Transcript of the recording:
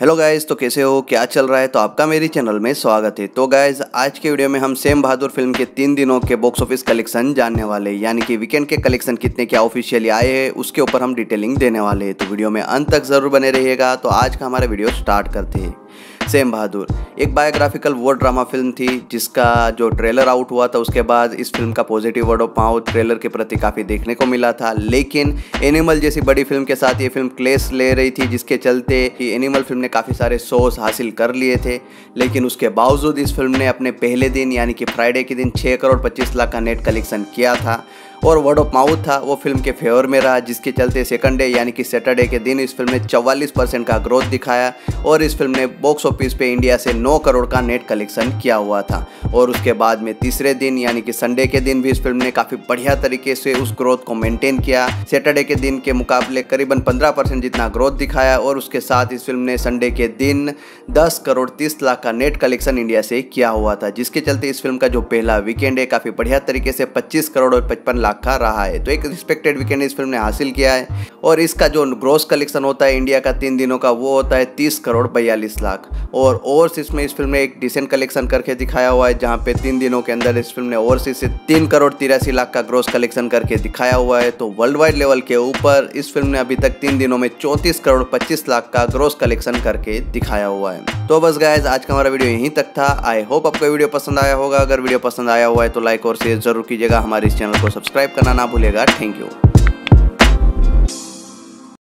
Hello guys तो कैसे हो? क्या चल रहा है? तो आपका मेरी चैनल में स्वागत है। तो गाइज़ आज के वीडियो में हम सेम बहादुर फ़िल्म के तीन दिनों के बॉक्स ऑफ़िस कलेक्शन जानने वाले हैं। यानी कि वीकेंड के कलेक्शन कितने क्या ऑफिशियली आए हैं, उसके ऊपर हम डिटेलिंग देने वाले हैं। तो वीडियो में अंत तक ज़रूर बने रहिएगा। तो आज का हमारा वीडियो स्टार्ट करते हैं। सेम बहादुर। एक बायोग्राफिकल वो ड्रामा फ़िल्म थी, जिसका जो ट्रेलर आउट हुआ था, उसके बाद इस फ़िल्म का positive word of mouth trailer के प्रति काफ़ी देखने को मिला था। लेकिन एनिमल जैसी बड़ी फ़िल्म के साथ ये फ़िल्म क्लेस ले रही थी, जिसके चलते एनिमल फ़िल्म ने काफ़ी सारे शोज़ हासिल कर लिए थे। लेकिन उसके बावजूद इस फ़िल्म ने अपने पहले दिन, यानी कि फ्राइडे के दिन छः करोड़ पच्चीस लाख का नेट कलेक्शन किया था। और वर्ड ऑफ़ माउथ था, वो फ़िल्म के फेवर में रहा, जिसके चलते सेकंड डे यानी कि सैटरडे के दिन इस फ़िल्म ने चौवालीस परसेंट का ग्रोथ दिखाया और इस फ़िल्म ने बॉक्स ऑफ़िस पे इंडिया से 9 करोड़ का नेट कलेक्शन किया हुआ था। और उसके बाद में तीसरे दिन, यानी कि संडे के दिन भी इस फ़िल्म ने काफ़ी बढ़िया तरीके से उस ग्रोथ को मेंटेन किया। सैटरडे के दिन के मुकाबले करीबन पंद्रह परसेंट जितना ग्रोथ दिखाया और उसके साथ इस फ़िल्म ने संडे के दिन दस करोड़ तीस लाख का नेट कलेक्शन इंडिया से किया हुआ था, जिसके चलते इस फ़िल्म का जो पहला वीकेंड है, काफ़ी बढ़िया तरीके से पच्चीस करोड़ और पचपन लाख का रहा है। तो एक रिस्पेक्टेड वीकेंड इस फ़िल्म ने हासिल किया है। और इसका जो ग्रोस कलेक्शन होता है इंडिया का तीन दिनों का, वो होता है तीस करोड़ बयालीस लाख। और ओवरसीज में इस फ़िल्म ने एक डिसेंट कलेक्शन करके दिखाया हुआ है, जहाँ पे तीन दिनों के अंदर इस फ़िल्म ने ओवरसीज से तीन करोड़ तिरासी लाख का ग्रोस कलेक्शन करके दिखाया हुआ है। तो वर्ल्ड वाइड लेवल के ऊपर इस फ़िल्म ने अभी तक तीन दिनों में चौंतीस करोड़ पच्चीस लाख का ग्रोस कलेक्शन करके दिखाया हुआ है। तो बस गाइज़ आज का हमारा वीडियो यहीं तक था। आई होप आपको वीडियो पसंद आया होगा। अगर वीडियो पसंद आया हुआ है तो लाइक और शेयर ज़रूर कीजिएगा। हमारे इस चैनल को सब्सक्राइब करना ना भूलेगा थैंक यू